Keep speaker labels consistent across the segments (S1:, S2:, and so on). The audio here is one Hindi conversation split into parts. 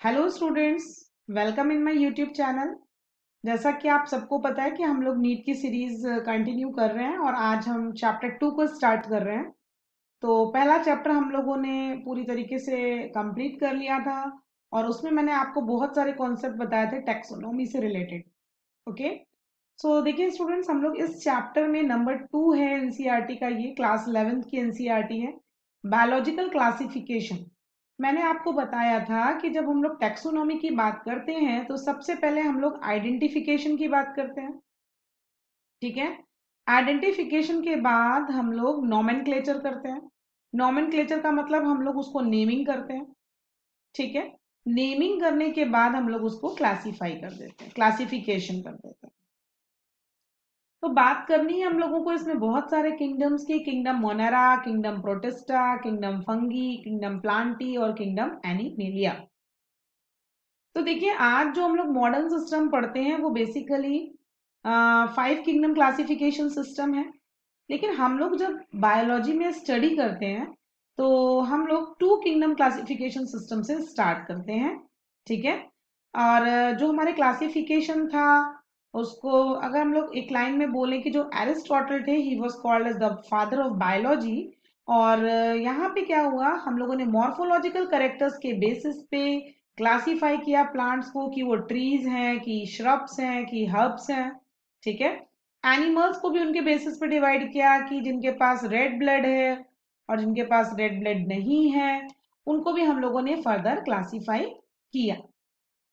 S1: Hello students welcome in my YouTube channel जैसा कि आप सबको पता है कि हम लोग नीट की सीरीज़ कंटिन्यू कर रहे हैं और आज हम चैप्टर टू को स्टार्ट कर रहे हैं। तो पहला चैप्टर हम लोगों ने पूरी तरीके से कंप्लीट कर लिया था और उसमें मैंने आपको बहुत सारे कॉन्सेप्ट बताए थे टेक्सोनॉमी से रिलेटेड ओके सो देखिए स्टूडेंट्स हम लोग इस चैप्टर में नंबर टू है एनसीईआरटी का। ये क्लास इलेवेंथ की एनसीईआरटी है। बायोलॉजिकल क्लासिफिकेशन मैंने आपको बताया था कि जब हम लोग टेक्सोनॉमी की बात करते हैं तो सबसे पहले हम लोग आइडेंटिफिकेशन की बात करते हैं। ठीक है? आइडेंटिफिकेशन के बाद हम लोग नॉमन करते हैं। नॉमन का मतलब हम लोग उसको नेमिंग करते हैं। ठीक है? नेमिंग करने के बाद हम लोग उसको क्लासीफाई कर देते हैं। क्लासिफिकेशन कर देते हैं। तो बात करनी है हम लोगों को इसमें बहुत सारे किंगडम्स की kingdom Monera kingdom Protista kingdom Fungi kingdom Plantae और किंगडम एनिमेलिया तो देखिए, आज जो हम लोग मॉडर्न सिस्टम पढ़ते हैं, वो basically five kingdom classification system है। लेकिन हम लोग जब बायोलॉजी में स्टडी करते हैं तो हम लोग टू किंगडम क्लासिफिकेशन सिस्टम से स्टार्ट करते हैं, ठीक है? और, जो हमारे क्लासिफिकेशन था उसको अगर हम लोग एक लाइन में बोले कि जो एरिस्टोटल थे ही was called as the father of biology और यहाँ पे क्या हुआ? हम लोगों ने मॉर्फोलॉजिकल करेक्टर्स के बेसिस पे क्लासीफाई किया प्लांट्स को कि वो ट्रीज हैं, कि श्रब्स हैं, कि हर्ब्स हैं, ठीक है? एनिमल्स को भी उनके बेसिस पे डिवाइड किया कि जिनके पास रेड ब्लड है और जिनके पास रेड ब्लड नहीं है, उनको भी हम लोगों ने फर्दर क्लासीफाई किया।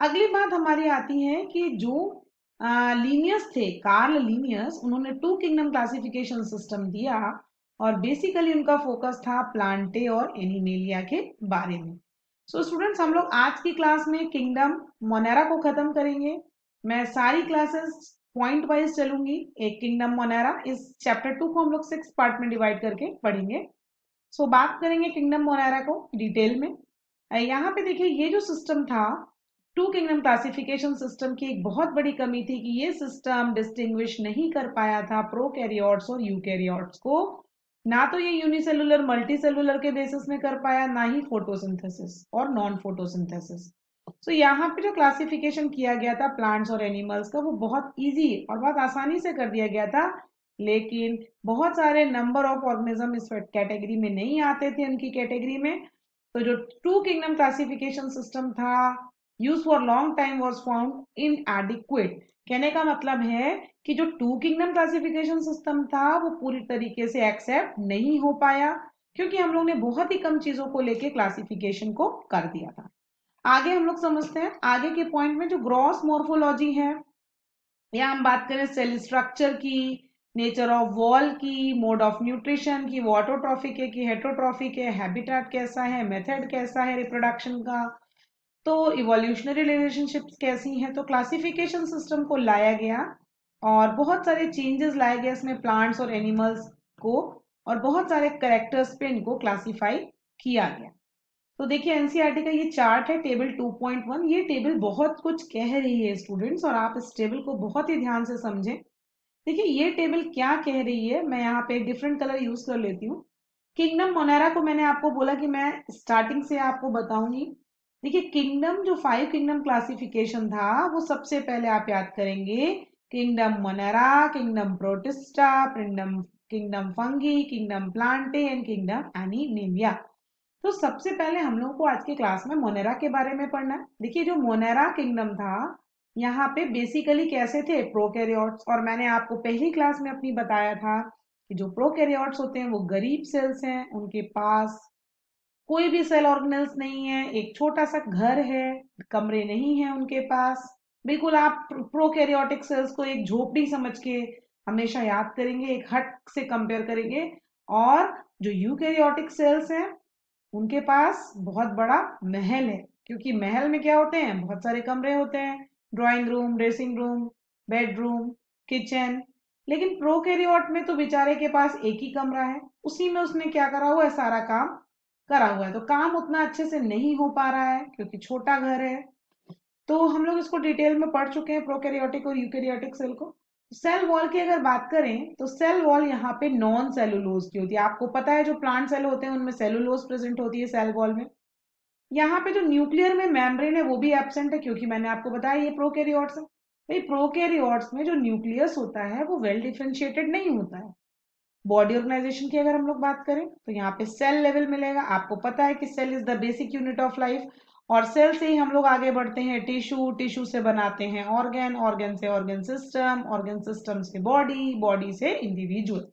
S1: अगली बात हमारी आती है कि जो लीनियस थे कार्ल लीनियस उन्होंने टू किंगडम क्लासिफिकेशन सिस्टम दिया और बेसिकली उनका फोकस था प्लांटे और एनिमेलिया के बारे में। सो so, स्टूडेंट्स हम लोग आज की क्लास में किंगडम मोनेरा को खत्म करेंगे। मैं सारी क्लासेस पॉइंट वाइज चलूँगी। एक किंगडम मोनेरा इस चैप्टर टू को हम लोग सिक्स पार्ट में डिवाइड करके पढ़ेंगे। सो so, बात करेंगे किंगडम मोनेरा को डिटेल में। यहाँ पे देखिए ये जो सिस्टम था टू किंगडम क्लासिफिकेशन सिस्टम की एक बहुत बड़ी कमी थी कि ये सिस्टम डिस्टिंग्विश नहीं कर पाया था प्रो प्रोकैरियोट्स और यू यूकैरियोट्स को। ना तो ये यूनिसेलुलर, मल्टीसेलुलर के बेसिस में कर पाया, ना ही फोटोसिंथेसिस और नॉन फोटोसिंथेसिस तो यहाँ पे जो क्लासिफिकेशन किया गया था प्लांट्स और एनिमल्स का, वो बहुत इजी और बहुत आसानी से कर दिया गया था। लेकिन बहुत सारे नंबर ऑफ़ ऑर्गेनिज्म इस कैटेगरी में नहीं आते थे उनकी कैटेगरी में। तो जो टू किंगडम क्लासिफिकेशन सिस्टम था use for long time was found inadequate कहने का मतलब है कि जो टू किंगडम क्लासिफिकेशन सिस्टम था, वो पूरी तरीके से एक्सेप्ट नहीं हो पाया, क्योंकि हम लोग ने बहुत ही कम चीज़ों को लेके क्लासिफिकेशन को कर दिया था। आगे हम लोग समझते हैं, आगे के पॉइंट में जो ग्रॉस मोर्फोलॉजी है, या हम बात करें सेल स्ट्रक्चर की नेचर ऑफ़ वॉल की मोड ऑफ़ न्यूट्रिशन की, वो ऑटोट्रॉफिक है कि हेट्रोट्रॉफिक है हैबिटेट कैसा है मेथड कैसा है रिप्रोडक्शन का तो इवोल्यूशनरी रिलेशनशिप्स कैसी हैं? तो क्लासिफिकेशन सिस्टम को लाया गया और बहुत सारे चेंजेस लाए गए इसमें प्लांट्स और एनिमल्स को और बहुत सारे करेक्टर्स पे इनको क्लासिफाई किया गया। तो देखिए एनसीईआरटी का ये चार्ट है टेबल 2.1 ये टेबल बहुत कुछ कह रही है स्टूडेंट्स और आप इस टेबल को बहुत ही ध्यान से समझें। देखिए, ये टेबल क्या कह रही है? मैं यहाँ पे डिफरेंट कलर यूज़ कर लेती हूँ। किंगडम मोनेरा को मैंने आपको बोला कि मैं स्टार्टिंग से आपको बताऊँगी। देखिए किंगडम जो फाइव किंगडम क्लासिफिकेशन था, वो सबसे पहले आप याद करेंगे kingdom Monera kingdom Protista kingdom kingdom Fungi kingdom Plantae and kingdom Animalia तो सबसे पहले हम लोग को आज के क्लास में मोनेरा के बारे में पढ़ना है। देखिए, जो मोनेरा किंगडम था, यहाँ पे बेसिकली कैसे थे? प्रोकैरियोट्स और मैंने आपको पहली क्लास में अपनी बताया था कि जो प्रोकैरियोट्स होते हैं, वो गरीब सेल्स हैं, उनके पास कोई भी सेल ऑर्गेनल्स नहीं है, एक छोटा सा घर है, कमरे नहीं है उनके पास। बिल्कुल आप प्रोकैरियोटिक सेल्स को एक झोपड़ी समझ के हमेशा याद करेंगे, एक हट से कंपेयर करेंगे। और जो यूकैरियोटिक सेल्स हैं, उनके पास बहुत बड़ा महल है, क्योंकि महल में क्या होते हैं? बहुत सारे कमरे होते हैं। Drawing room, dressing room, bedroom, kitchen. लेकिन प्रोकैरियोट में तो बेचारे के पास एक ही कमरा है। उसी में उसने क्या करा? हुआ है सारा काम करा हुआ है। तो काम उतना अच्छे से नहीं हो पा रहा है, क्योंकि छोटा घर है। तो हम लोग इसको डिटेल में पढ़ चुके हैं, प्रोकैरियोटिक और यूकैरियोटिक सेल को। सेल वॉल की अगर बात करें तो सेल वॉल यहाँ पे नॉन सेलुलोज की होती है। आपको पता है जो प्लांट सेल होते हैं, उनमें सेलुलोज प्रेजेंट होती है सेल वॉल में। यहाँ पे जो न्यूक्लियर में मेम्ब्रेन है, वो भी एबसेंट है, क्योंकि मैंने आपको बताया ये प्रोकैरियोट्स है। भाई, प्रोकैरियोट्स में जो न्यूक्लियस होता है, वो वेल डिफ्रेंशिएटेड नहीं होता है। बॉडी ऑर्गेनाइजेशन की अगर हम लोग बात करें तो यहाँ पे सेल लेवल मिलेगा। आपको पता है कि cell is the basic unit of life और सेल से ही हम लोग आगे बढ़ते हैं टिश्यू टिश्यू से बनाते हैं ऑर्गेन ऑर्गेन से ऑर्गेन सिस्टम ऑर्गेन सिस्टम से बॉडी बॉडी से इंडिविजुअल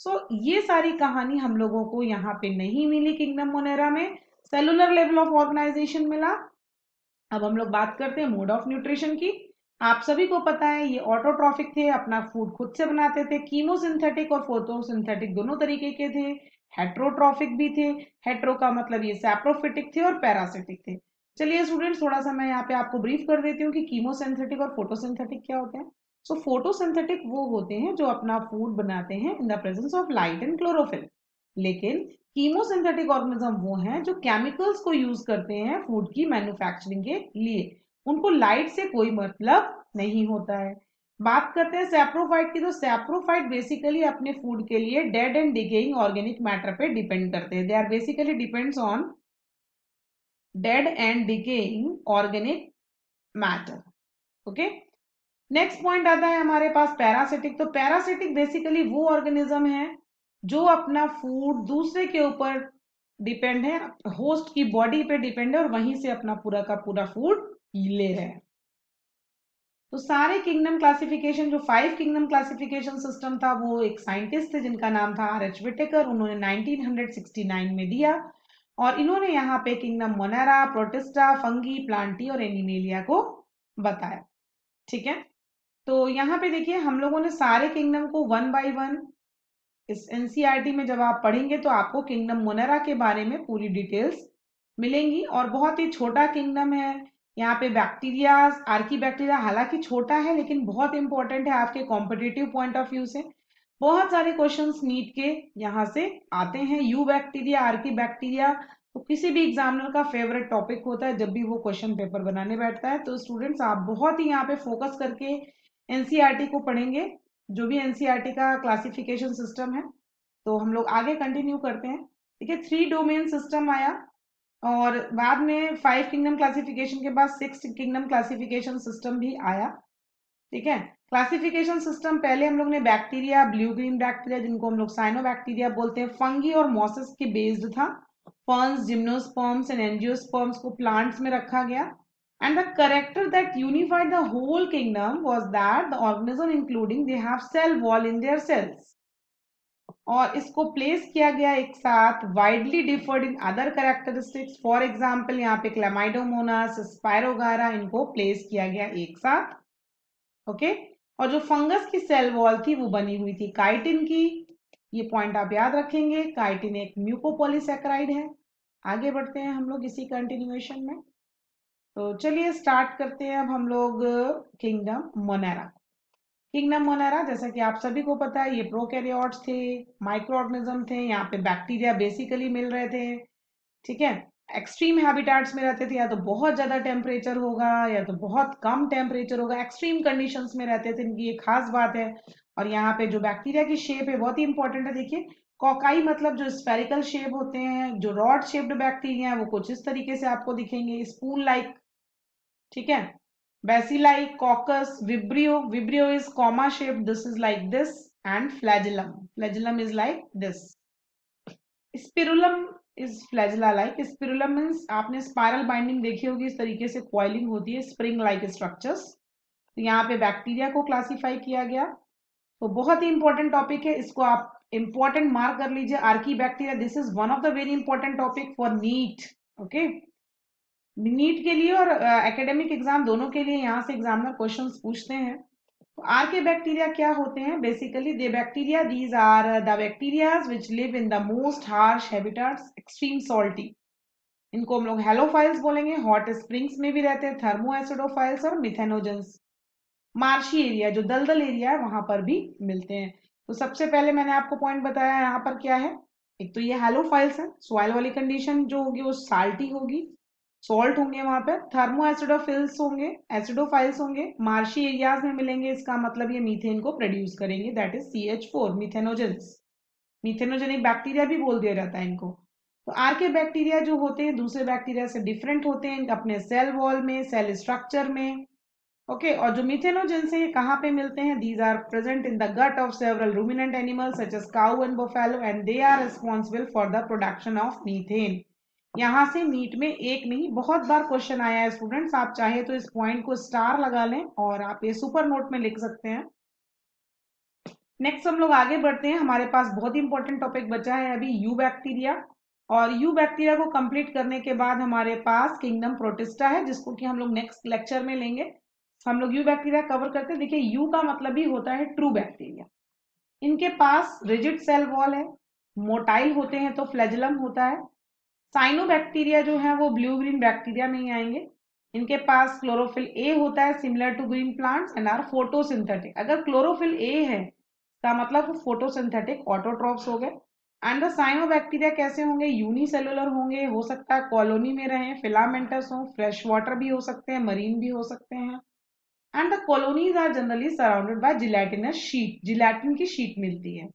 S1: सो so, ये सारी कहानी हम लोगों को यहाँ पे नहीं मिली किंगडम मोनेरा में। सेलुलर लेवल ऑफ़ ऑर्गेनाइजेशन मिला। अब हम लोग बात करते हैं मोड ऑफ़ न्यूट्रिशन की। आप सभी को पता है ये ऑटोट्रॉफिक थे अपना फ़ूड खुद से बनाते थे। कीमोसिंथेटिक और फोटोसिंथेटिक दोनों तरीके के थे। हेट्रोट्रॉफिक भी थे। हेट्रो का मतलब ये सैप्रोफिटिक थे और पैरासिटिक थे। चलिए स्टूडेंट्स थोड़ा सा मैं यहाँ पे आपको ब्रीफ कर देती हूँ कि कीमोसिंथेटिक और फोटोसिंथेटिक क्या होते हैं। सो so, फोटोसिंथेटिक वो होते हैं जो अपना फ़ूड बनाते हैं in the presence of light and chlorophyll लेकिन कीमोसिंथेटिक ऑर्गेनिज्म वो हैं जो केमिकल्स को यूज़ करते हैं फ़ूड की मैन्युफैक्चरिंग के लिए। उनको लाइट से कोई मतलब नहीं होता है। बात करते हैं सैप्रोफाइट की तो सैप्रोफाइट बेसिकली अपने फ़ूड के लिए dead and decaying organic matter पे डिपेंड करते हैं। They are basically depends on dead and decaying organic matter okay next point आता है हमारे पास पैरासिटिक तो पैरासिटिक बेसिकली वो ऑर्गेनिज्म है जो अपना फ़ूड दूसरे के ऊपर डिपेंड है होस्ट की बॉडी पे डिपेंड है और वहीं से अपना पूरा का पूरा फ़ूड ले रहे हैं। तो सारे किंगडम क्लासिफिकेशन जो फाइव किंगडम क्लासिफिकेशन सिस्टम था, वो एक साइंटिस्ट थे जिनका नाम था आर एच विटेकर उन्होंने 1969 में दिया और इन्होंने यहाँ पे kingdom Monera Protista Fungi Plantae और एनिमेलिया को बताया। ठीक है? तो यहाँ पे देखिए, हम लोगों ने सारे किंगडम को वन बाय वन इस एनसीईआरटी में जब आप पढ़ेंगे तो आपको किंगडम मोनेरा के बारे में पूरी डिटेल्स मिलेंगी और बहुत ही छोटा किंगडम है। यहाँ पे बैक्टीरिया आर्की बैक्टीरिया हालाँकि छोटा है, लेकिन बहुत इंपॉर्टेंट है आपके कॉम्पिटेटिव पॉइंट ऑफ़ व्यू से। बहुत सारे क्वेश्चंस नीट के यहाँ से आते हैं। यू बैक्टीरिया आर्की बैक्टीरिया तो किसी भी एग्जामिनर का फेवरेट टॉपिक होता है, जब भी वो क्वेश्चन पेपर बनाने बैठता है तो स्टूडेंट्स आप बहुत ही यहाँ पे फोकस करके एनसीईआरटी e को पढ़ेंगे, जो भी एनसीईआरटी e का क्लासिफिकेशन सिस्टम है। तो हम लोग आगे कंटिन्यू करते हैं। ठीक है थ्री डोमेन सिस्टम आया। और बाद में फाइव किंगडम क्लासिफिकेशन के बाद सिक्स किंगडम क्लासिफिकेशन सिस्टम भी आया। ठीक है? क्लासिफिकेशन सिस्टम पहले हम लोग ने बैक्टीरिया ब्लू ग्रीन बैक्टीरिया जिनको हम लोग साइनो बैक्टीरिया बोलते हैं फंगी और मॉसिस के बेस्ड था। फर्न्स जिम्नोस्पर्म्स एंड एंजियोस्पर्म्स को प्लांट्स में रखा गया। And the character that unified the whole kingdom was that the organism including they have cell wall in their cells. और इसको प्लेस किया गया एक साथ widely differed in other characteristics for example यहाँ पे क्लेमाइडोमोनास स्पायरोगारा इनको प्लेस किया गया एक साथ ओके okay? और जो फंगस की सेल वॉल थी, वो बनी हुई थी काइटिन की। ये पॉइंट आप याद रखेंगे काइटिन एक म्यूकोपोलिसैक्राइड है। आगे बढ़ते हैं हम लोग इसी कंटिन्यूएशन में। तो चलिए स्टार्ट करते हैं अब हम लोग किंगडम मोनेरा किंगडम मोनेरा जैसा कि आप सभी को पता है, ये प्रोकैरियोट्स थे माइक्रो ऑर्गेनिज्म थे, यहाँ पे बैक्टीरिया बेसिकली मिल रहे थे, ठीक है? एक्सट्रीम हैबिटेट्स में रहते थे, या तो बहुत ज़्यादा टेम्परेचर होगा, या तो बहुत कम टेम्परेचर होगा एक्सट्रीम कंडीशंस में रहते थे, इनकी ये खास बात है। और यहाँ पे जो बैक्टीरिया की शेप है, बहुत ही इंपॉर्टेंट है, देखिए कॉकाई मतलब जो स्पेरिकल शेप होते हैं, जो रॉड शेप्ड बैक्टीरिया है, वो कुछ इस तरीके से आपको दिखेंगे स्पून लाइक ठीक है? Bacilli coccus vibrio vibrio is comma shape this is like this and flagellum flagellum is like this spirillum is flagella like spirillum means आपने स्पायरल बाइंडिंग देखी होगी, इस तरीके से क्वाइलिंग होती है स्प्रिंग लाइक स्ट्रक्चर्स तो यहाँ पे बैक्टीरिया को क्लासिफाई किया गया। तो बहुत ही इंपॉर्टेंट टॉपिक है, इसको आप इंपॉर्टेंट मार्क कर लीजिए। Archaebacteria this is one of the very important topic for NEET okay NEET के लिए और एकेडमिक एग्ज़ाम दोनों के लिए यहाँ से एग्जामिनर क्वेश्चंस पूछते हैं। तो आर के बैक्टीरिया क्या होते हैं? Basically they bacteria these are the bacterias which live in the most harsh habitats extreme salty इनको हम लोग हेलोफाइल्स बोलेंगे हॉट स्प्रिंग्स में भी रहते हैं थर्मो एसिडोफाइल्स और मिथेनोजेंस मार्शी एरिया जो दलदल एरिया है, वहाँ पर भी मिलते हैं। तो सबसे पहले मैंने आपको पॉइंट बताया यहाँ पर क्या है। एक तो ये हेलोफाइल्स है सॉइल वाली कंडीशन जो होगी वो साल्टी होगी। सॉल्ट होंगे वहाँ पर थर्मो एसिडोफिल्स होंगे एसिडोफाइल्स होंगे मार्शी एरियाज़ में मिलेंगे इसका मतलब ये मीथेन को प्रोड्यूस करेंगे that is C H four methanogens methanogenic bacteria भी बोल दिया जाता है इनको। तो आर्के बैक्टीरिया जो होते हैं दूसरे बैक्टीरिया से डिफरेंट होते हैं अपने सेल वॉल में सेल स्ट्रक्चर में। ओके okay, और जो मिथेनोजेंस है ये कहाँ पे मिलते हैं? These are present in the gut of several ruminant animals such as cow and buffalo and they are responsible for the production of methane यहाँ से नीट में एक नहीं, बहुत बार क्वेश्चन आया है स्टूडेंट्स आप चाहे तो इस पॉइंट को स्टार लगा लें और आप ये सुपर नोट में लिख सकते हैं। नेक्स्ट हम लोग आगे बढ़ते हैं। हमारे पास बहुत इंपॉर्टेंट टॉपिक बचा है अभी यू बैक्टीरिया और यू बैक्टीरिया को कंप्लीट करने के बाद हमारे पास किंगडम प्रोटिस्टा है, जिसको कि हम लोग नेक्स्ट लेक्चर में लेंगे। हम लोग यू बैक्टीरिया कवर करते हैं। देखिए यू का मतलब ही होता है ट्रू बैक्टीरिया इनके पास रिजिड सेल वॉल है मोटाइल होते हैं तो फ्लेजलम होता है। साइनो बैक्टीरिया जो है वो ब्लू ग्रीन बैक्टीरिया में ही आएँगे। इनके पास क्लोरोफिल ए होता है similar to green plants and are photosynthetic अगर क्लोरोफिल ए है का मतलब फोटोसिंथेटिक ऑटोट्रॉप्स हो गए। एंड द साइनो बैक्टीरिया कैसे होंगे? यूनिसेलुलर होंगे, हो सकता है कॉलोनी में रहें फिलामेंटस हो फ्रेश वाटर भी हो सकते हैं मरीन भी हो सकते हैं। And the colonies are generally surrounded by gelatinous sheet gelatin की शीट मिलती है।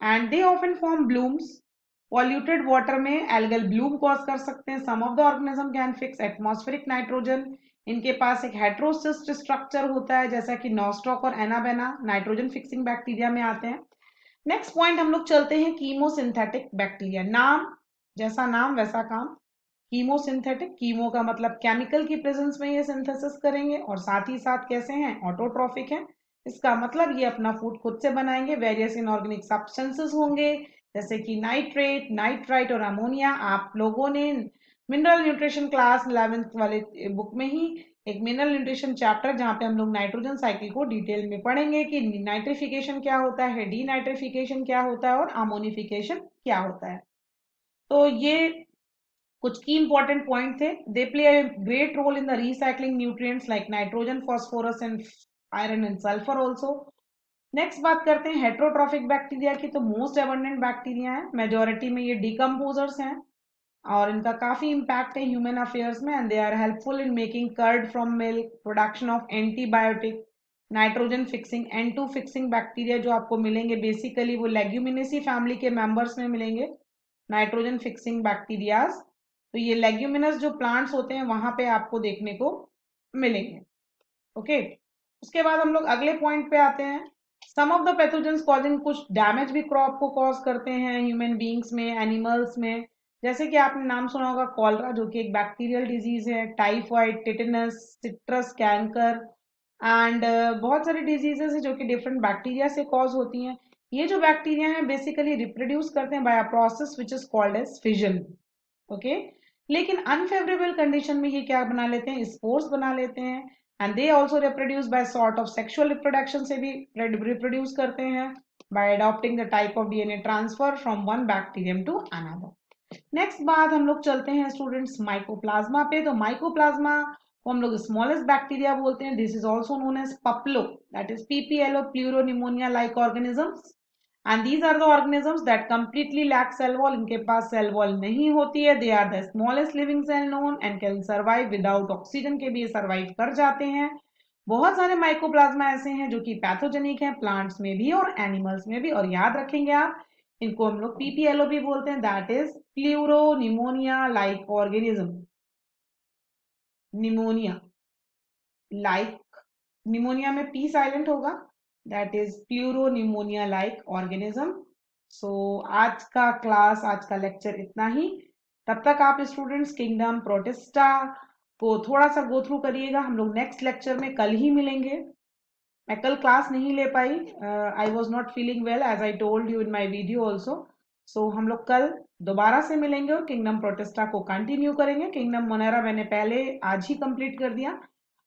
S1: And they often form blooms polluted water में एल्गल ब्लूम कॉज कर सकते हैं। Some of the organism can fix atmospheric nitrogen इनके पास एक हेट्रोसिस्ट स्ट्रक्चर होता है, जैसा कि नॉस्ट्रॉक और एनाबेना नाइट्रोजन फिक्सिंग बैक्टीरिया में आते हैं। नेक्स्ट पॉइंट हम लोग चलते हैं कीमोसिंथेटिक बैक्टीरिया नाम, जैसा नाम, वैसा काम। कीमोसिंथेटिक कीमो का मतलब केमिकल की प्रेजेंस में ये सिंथेसिस करेंगे और साथ ही साथ कैसे हैं? ऑटोट्रॉफिक हैं। इसका मतलब ये अपना फ़ूड खुद से बनाएँगे। वेरियस इनऑर्गेनिक सब्सटेंसेस होंगे। जैसे कि नाइट्रेट नाइट्राइट और अमोनिया आप लोगों ने मिनरल न्यूट्रिशन क्लास इलेवेंथ वाले बुक में ही एक मिनरल न्यूट्रिशन चैप्टर जहाँ पे हम लोग नाइट्रोजन साइकिल को डिटेल में पढ़ेंगे कि नाइट्रिफिकेशन क्या होता है डी नाइट्रिफिकेशन क्या होता है और अमोनिफिकेशन क्या होता है। तो ये कुछ की इंपॉर्टेंट पॉइंट थे। They play a great role in the recycling nutrients like nitrogen phosphorus and iron and sulphur also next बात करते हैं हेट्रोट्रॉफिक बैक्टीरिया की तो मोस्ट एबंडेंट बैक्टीरिया है। मेजोरिटी में ये डिकम्पोजर्स हैं और इनका काफ़ी इम्पैक्ट है ह्यूमन अफेयर्स में and they are helpful in making curd from milk production of antibiotic nitrogen fixing N two fixing bacteria जो आपको मिलेंगे बेसिकली वो लेग्यूमिनेसी फैमिली के मेंबर्स में मिलेंगे नाइट्रोजन फिक्सिंग बैक्टीरियाज तो ये लेग्यूमिनस जो प्लांट्स होते हैं वहाँ पे आपको देखने को मिलेंगे। ओके उसके बाद हम लोग अगले पॉइंट पे आते हैं। Some of the pathogens causing कुछ डैमेज भी क्रॉप को कॉज करते हैं ह्यूमन बींग्स में एनिमल्स में। जैसे कि आपने नाम सुना होगा कॉलरा जो कि एक बैक्टीरियल डिज़ीज़ है typhoid tetanus citrus canker and बहुत सारी डिजीजेस है जो कि डिफरेंट बैक्टीरिया से कॉज होती हैं। ये जो बैक्टीरिया हैं बेसिकली रिप्रोड्यूस करते हैं by a process which is called as fission okay लेकिन अनफेवरेबल कंडीशन में ये क्या बना लेते हैं? स्पोर्स बना लेते हैं। And they also reproduce by sort of sexual reproduction से भी रिप्रोड्यूस करते हैं by adopting the type of DNA transfer from one bacterium to another next बात हम लोग चलते हैं स्टूडेंट्स माइकोप्लाज्मा पे। तो माइकोप्लाज्मा को हम लोग स्मॉलेस्ट बैक्टीरिया बोलते हैं। This is also known as PPLO that is PPLO pleuropneumonia like organisms and these are the organisms that completely lack cell wall इनके पास सेल वॉल नहीं होती है. They are the smallest living cell known and can survive without oxygen के भी ये सर्वाइव कर जाते हैं. बहुत सारे माइक्रोप्लाज्मा ऐसे हैं जो कि पैथोजेनिक हैं प्लांट्स में भी और एनिमल्स में भी. और याद रखेंगे आप, इनको हम लोग पीपीएलओ भी बोलते हैं. That is pleuropneumonia like organism pneumonia like pneumonia में पी साइलेंट होगा. That is pleuropneumonia like organism so आज का क्लास आज का लेक्चर इतना ही। तब तक आप स्टूडेंट्स किंगडम प्रोटेस्टा को थोड़ा सा गो थ्रू करिएगा। हम लोग नेक्स्ट लेक्चर में कल ही मिलेंगे। मैं कल क्लास नहीं ले पाई। I was not feeling well as I told you in my video also so हम लोग कल दोबारा से मिलेंगे और किंगडम प्रोटेस्टा को कंटिन्यू करेंगे। किंगडम मोनेरा मैंने पहले आज ही कंप्लीट कर दिया।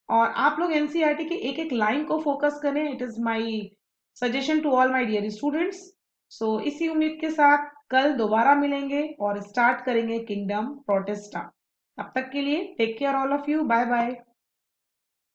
S1: और आप लोग एनसीईआरटी के एक एक लाइन को फोकस करें। It is my suggestion to all my dear students so इसी उम्मीद के साथ कल दोबारा मिलेंगे और स्टार्ट करेंगे किंगडम प्रोटेस्टा तब तक के लिए take care all of you bye bye